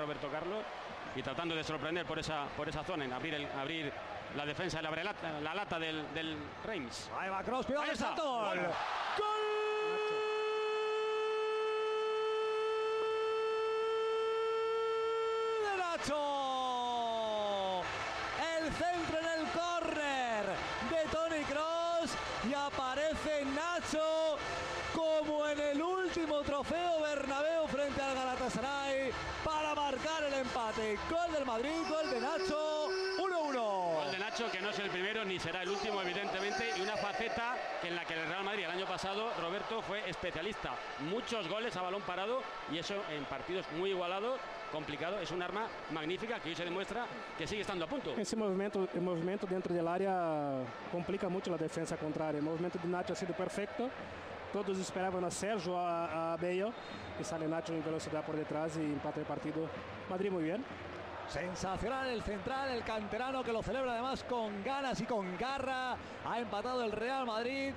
Roberto Carlos y tratando de sorprender por esa, por esa zona, en abrir, el, abrir la defensa, la, la, la lata del, del Reims. Ahí va Cross, cuidado. Gol. ¡Gol! de Nacho. El centro en el córner de Tony Cross y aparece Nacho como en el último trofeo Bernabéu frente al Galatasaray para marcar el empate. Gol del Madrid, gol de Nacho, 1-1. Gol de Nacho, que no es el primero ni será el último, evidentemente, y una faceta en la que el Real Madrid el año pasado, Roberto, fue especialista. Muchos goles a balón parado y eso en partidos muy igualados, complicado. Es un arma magnífica que hoy se demuestra que sigue estando a punto. Esse movimento, o movimento dentro da área complica muito a defesa contrária. O movimento de Nacho ha sido perfeito. Todos esperavam a Sérgio a, a e sale Nacho em velocidade por detrás e empata el partido. Madrid muy bien. Sensacional el central, el canterano que lo celebra además con ganas y con garra. Ha empatado el Real Madrid